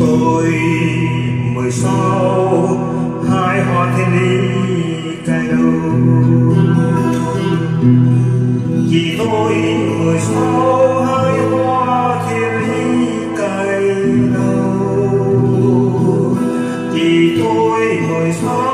Tôi mười sáu, hai hoa thiên lý cài đầu. Chỉ tôi mười sáu, hai hoa thiên lý cài đầu. Chỉ tôi mười sáu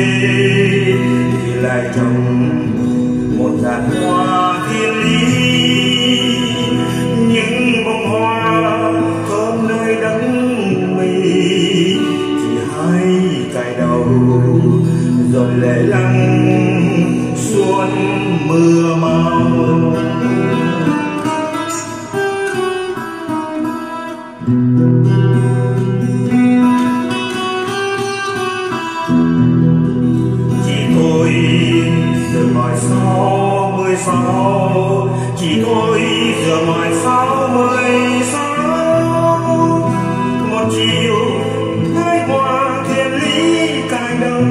thì lại trồng một dàn hoa thiên lý, những bông hoa thơm nơi đắng mì thì hai cài đầu rồi lệ lăng sao chỉ tôi giờ mỏi sao mây sao một chiều thay hoa thiên lý cài đầu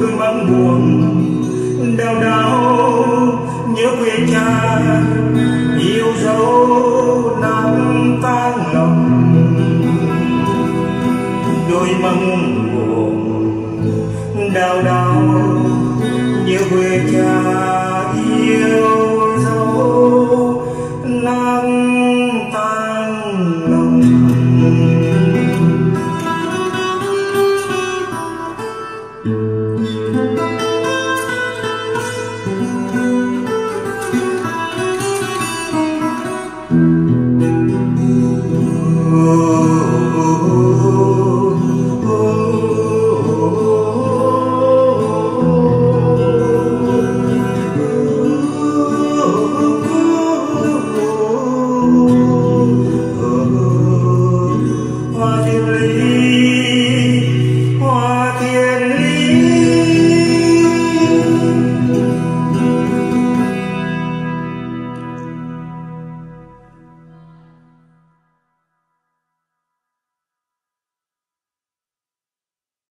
đôi mắt buồn đau đau nhớ quê cha yêu dấu nắng tang lòng đôi mong buồn đau đau Mm-hmm.